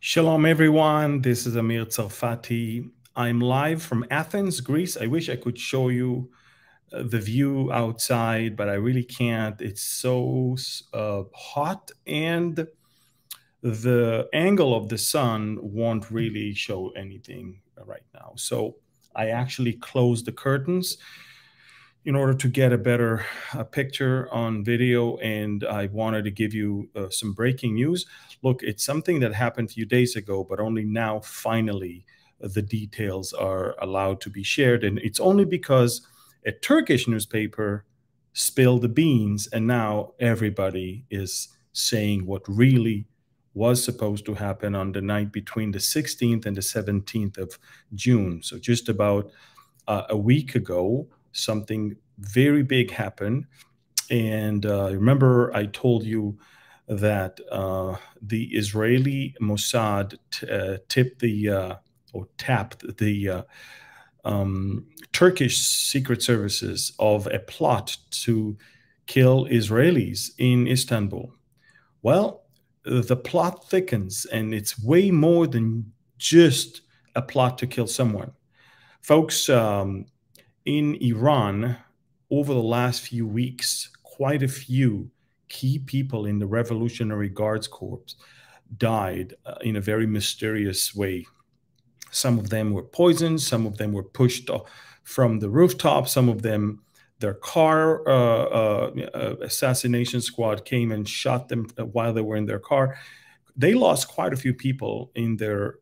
Shalom, everyone. This is Amir Tsarfati. I'm live from Athens, Greece. I wish I could show you uh, the view outside, but I really can't. It's so uh, hot, and the angle of the sun won't really show anything right now. So I actually closed the curtains in order to get a better uh, picture on video, and I wanted to give you uh, some breaking news look, it's something that happened a few days ago, but only now, finally, the details are allowed to be shared. And it's only because a Turkish newspaper spilled the beans, and now everybody is saying what really was supposed to happen on the night between the 16th and the 17th of June. So, just about uh, a week ago, something very big happened. And uh, remember, I told you that uh, the Israeli Mossad uh, tipped the uh, or tapped the uh, um, Turkish secret services of a plot to kill Israelis in Istanbul. Well, the plot thickens, and it's way more than just a plot to kill someone. Folks, um, in Iran, over the last few weeks, quite a few key people in the Revolutionary Guards Corps died uh, in a very mysterious way. Some of them were poisoned, some of them were pushed from the rooftop, some of them, their car uh, uh, uh assassination squad came and shot them uh, while they were in their car. They lost quite a few people in their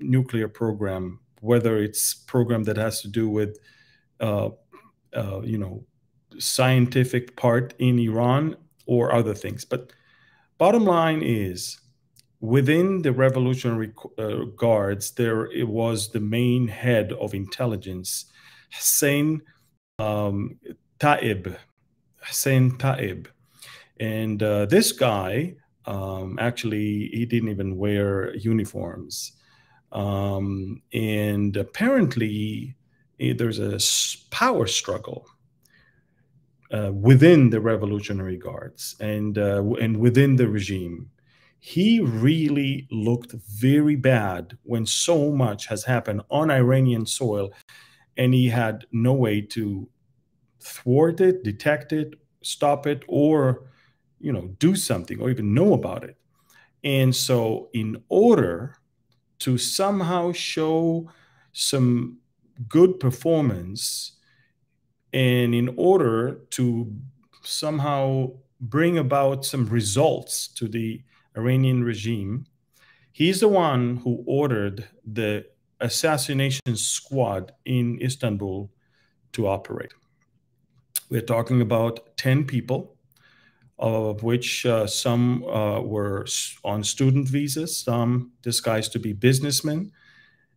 nuclear program, whether it's program that has to do with, uh, you know, scientific part in Iran or other things. But bottom line is, within the Revolutionary uh, Guards, there it was the main head of intelligence, Hussein um, Taib. Hussein Taib. And uh, this guy, um, actually, he didn't even wear uniforms. Um, and apparently, there's a power struggle uh, within the Revolutionary Guards and uh, and within the regime. He really looked very bad when so much has happened on Iranian soil, and he had no way to thwart it, detect it, stop it, or you know do something or even know about it. And so, in order to somehow show some good performance and in order to somehow bring about some results to the Iranian regime, he's the one who ordered the assassination squad in Istanbul to operate. We're talking about 10 people, of which uh, some uh, were on student visas, some disguised to be businessmen,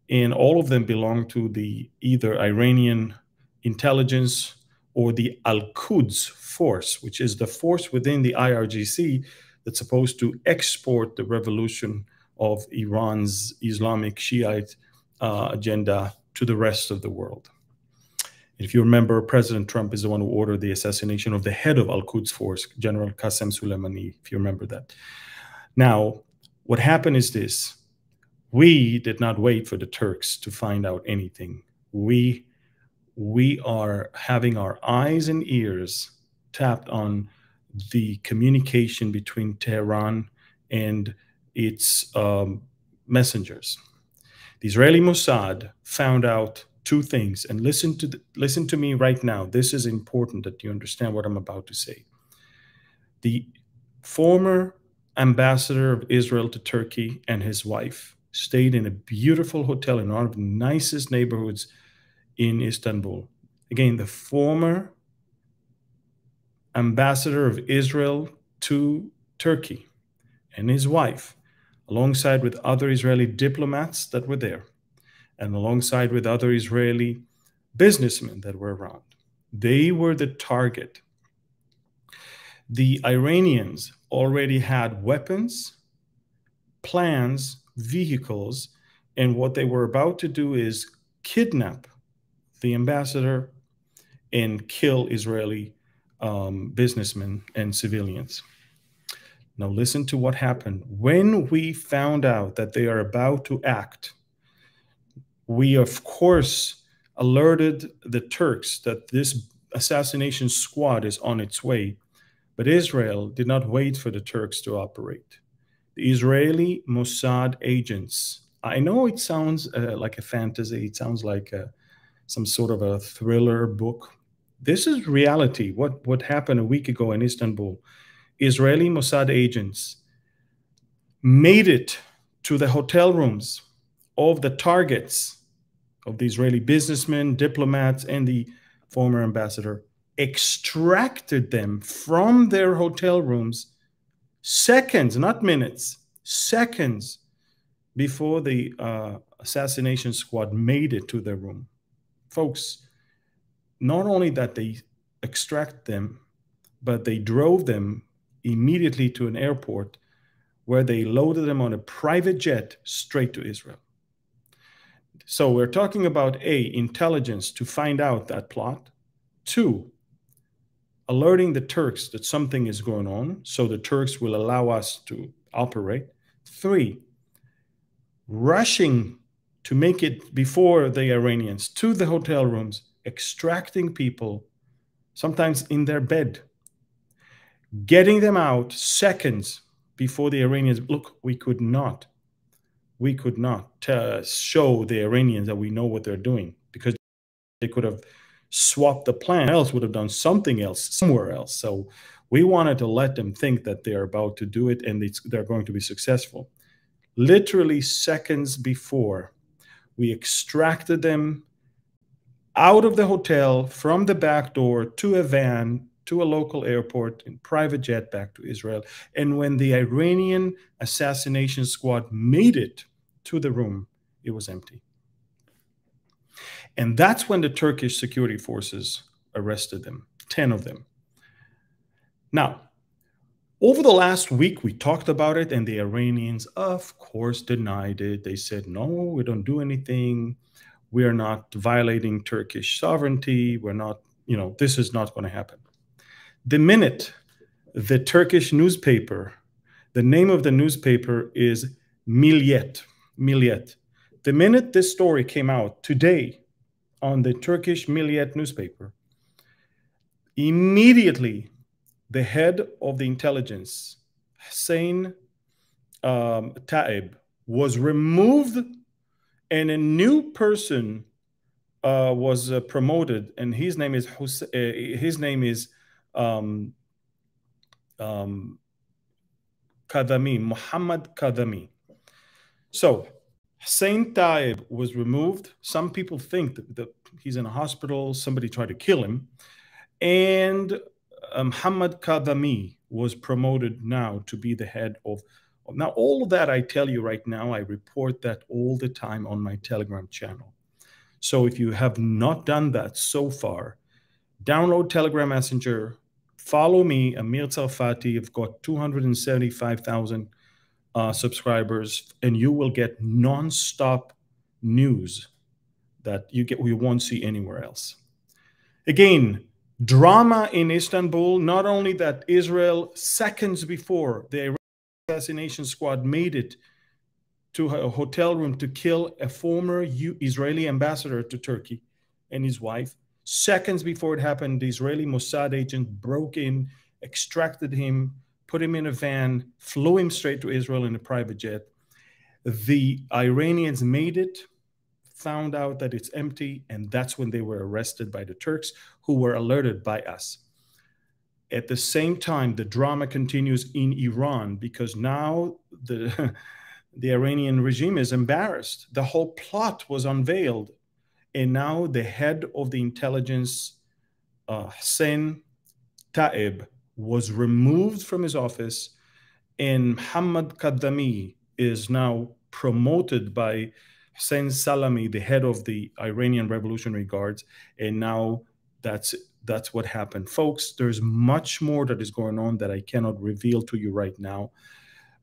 and all of them belong to the either Iranian intelligence or the Al Quds force, which is the force within the IRGC that's supposed to export the revolution of Iran's Islamic Shiite uh, agenda to the rest of the world. If you remember, President Trump is the one who ordered the assassination of the head of Al Quds force, General Qasem Soleimani, if you remember that. Now, what happened is this we did not wait for the Turks to find out anything. We we are having our eyes and ears tapped on the communication between Tehran and its um, messengers. The Israeli Mossad found out two things, and listen to the, listen to me right now. This is important that you understand what I'm about to say. The former ambassador of Israel to Turkey and his wife stayed in a beautiful hotel in one of the nicest neighborhoods in Istanbul. Again, the former ambassador of Israel to Turkey and his wife, alongside with other Israeli diplomats that were there, and alongside with other Israeli businessmen that were around. They were the target. The Iranians already had weapons, plans, vehicles, and what they were about to do is kidnap the ambassador and kill Israeli um, businessmen and civilians. Now, listen to what happened. When we found out that they are about to act, we, of course, alerted the Turks that this assassination squad is on its way. But Israel did not wait for the Turks to operate. Israeli Mossad agents, I know it sounds uh, like a fantasy, it sounds like a, some sort of a thriller book. This is reality. What, what happened a week ago in Istanbul? Israeli Mossad agents made it to the hotel rooms of the targets of the Israeli businessmen, diplomats, and the former ambassador, extracted them from their hotel rooms seconds, not minutes, seconds before the uh, assassination squad made it to their room. Folks, not only that they extract them, but they drove them immediately to an airport where they loaded them on a private jet straight to Israel. So we're talking about A, intelligence to find out that plot. Two, alerting the Turks that something is going on, so the Turks will allow us to operate. Three, rushing to make it before the Iranians to the hotel rooms, extracting people, sometimes in their bed, getting them out seconds before the Iranians. Look, we could not we could not uh, show the Iranians that we know what they're doing because they could have swapped the plan, else would have done something else somewhere else. So we wanted to let them think that they're about to do it and they're going to be successful. Literally seconds before, we extracted them out of the hotel from the back door to a van to a local airport in private jet back to Israel. And when the Iranian assassination squad made it to the room, it was empty. And that's when the Turkish security forces arrested them, 10 of them. Now, over the last week, we talked about it, and the Iranians, of course, denied it. They said, no, we don't do anything. We are not violating Turkish sovereignty. We're not, you know, this is not going to happen. The minute the Turkish newspaper, the name of the newspaper is Milliyet, Milliyet. The minute this story came out today on the Turkish Milliyet newspaper, immediately the head of the intelligence, Hussein um, Taib, was removed and a new person uh, was uh, promoted, and his name is uh, his name is um, um, Kadami, Muhammad Kadami. So Hussein Taib was removed. Some people think that, that, he's in a hospital, somebody tried to kill him. And uh, Muhammad Kadami was promoted now to be the head of. Now, all of that I tell you right now, I report that all the time on my Telegram channel. So if you have not done that so far, download Telegram Messenger, follow me, Amir Tsarfati. I've got 275,000 uh, subscribers, and you will get nonstop news that you get we won't see anywhere else. Again, drama in Istanbul. Not only that, Israel seconds before the assassination squad made it to a hotel room to kill a former Israeli ambassador to Turkey and his wife. Seconds before it happened, the Israeli Mossad agent broke in, extracted him, put him in a van, flew him straight to Israel in a private jet. The Iranians made it, found out that it's empty, and that's when they were arrested by the Turks, who were alerted by us. At the same time, the drama continues in Iran because now the, the Iranian regime is embarrassed. The whole plot was unveiled. And now the head of the intelligence, uh, Hussein Taib, was removed from his office, and Muhammad Kadami is now promoted by Hussein Salami, the head of the Iranian Revolutionary Guards, and now that's that's what happened, folks. There's much more that is going on that I cannot reveal to you right now.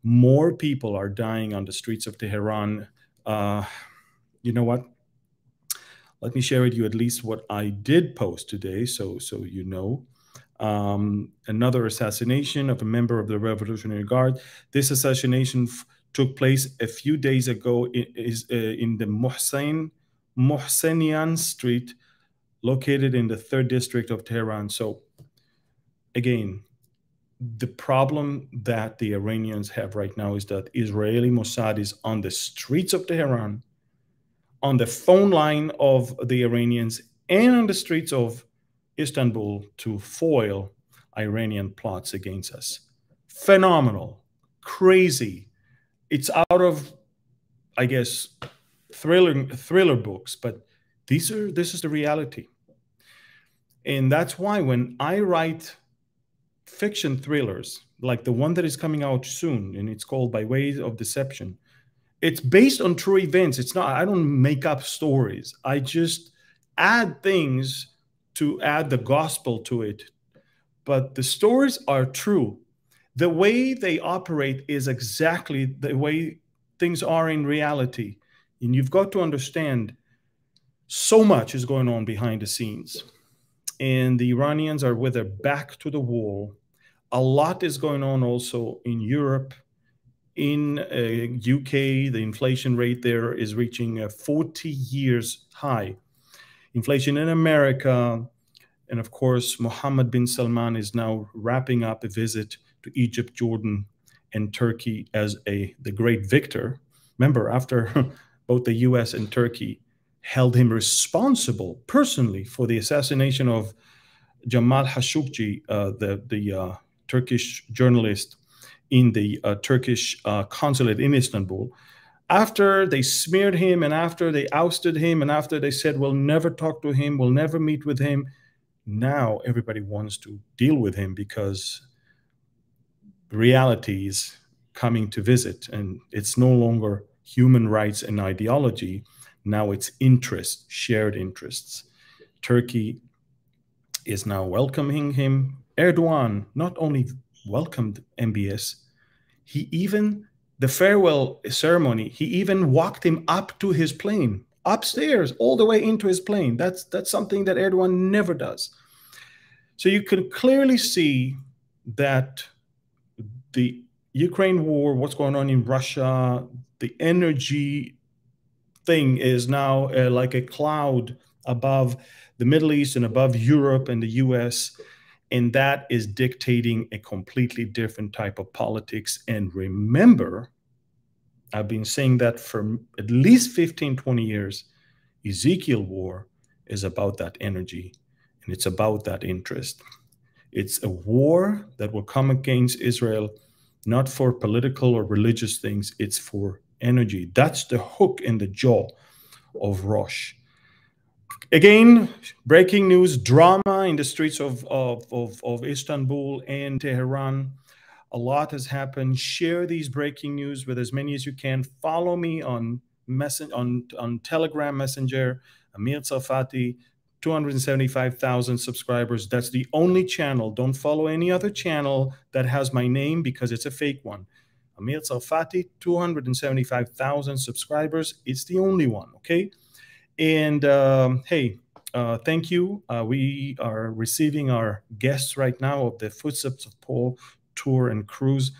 More people are dying on the streets of Tehran. Uh, you know what? Let me share with you at least what I did post today, so so you know. Um, another assassination of a member of the Revolutionary Guard. This assassination took place a few days ago in, is, uh, in the Mohsen, Mohsenian Street, located in the third district of Tehran. So, again, the problem that the Iranians have right now is that Israeli Mossad is on the streets of Tehran, on the phone line of the Iranians, and on the streets of Istanbul to foil Iranian plots against us. Phenomenal, crazy. It's out of, I guess, thriller thriller books, but these are this is the reality. And that's why when I write fiction thrillers, like the one that is coming out soon, and it's called By Way of Deception, it's based on true events. It's not, I don't make up stories. I just add things to add the gospel to it. But the stories are true. The way they operate is exactly the way things are in reality. And you've got to understand so much is going on behind the scenes. And the Iranians are with their back to the wall. A lot is going on also in Europe. In uh, UK, the inflation rate there is reaching a 40 years high. Inflation in America, and of course, Mohammed bin Salman is now wrapping up a visit to Egypt, Jordan, and Turkey as a the great victor. Remember, after both the US and Turkey held him responsible personally for the assassination of Jamal Khashoggi, uh, the, the uh, Turkish journalist in the uh, Turkish uh, consulate in Istanbul. After they smeared him and after they ousted him and after they said, we'll never talk to him, we'll never meet with him, now everybody wants to deal with him because reality is coming to visit and it's no longer human rights and ideology. Now it's interest, shared interests. Turkey is now welcoming him. Erdogan not only welcomed MBS, he even, the farewell ceremony, he even walked him up to his plane, upstairs, all the way into his plane. That's, that's something that Erdogan never does. So you can clearly see that the Ukraine war, what's going on in Russia, the energy thing is now uh, like a cloud above the Middle East and above Europe and the US. And that is dictating a completely different type of politics. And remember, I've been saying that for at least 15, 20 years. Ezekiel war is about that energy and it's about that interest. It's a war that will come against Israel not for political or religious things, it's for energy. That's the hook in the jaw of Rosh. Again, breaking news drama in the streets of, of, of, of, Istanbul and Tehran. A lot has happened. Share these breaking news with as many as you can. Follow me on, messen- on, on Telegram Messenger, Amir Tsarfati. 275,000 subscribers. That's the only channel. Don't follow any other channel that has my name because it's a fake one. Amir Tsarfati, 275,000 subscribers. It's the only one, okay? And um, hey, uh, thank you. Uh, we are receiving our guests right now of the Footsteps of Paul tour and cruise.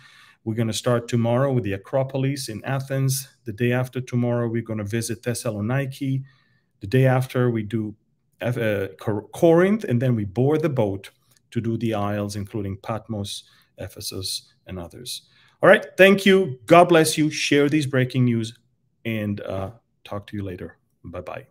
We're going to start tomorrow with the Acropolis in Athens. The day after tomorrow, we're going to visit Thessaloniki. The day after, we do uh, Corinth, and then we board the boat to do the isles, including Patmos, Ephesus, and others. All right. Thank you. God bless you. Share these breaking news and uh, talk to you later. Bye bye.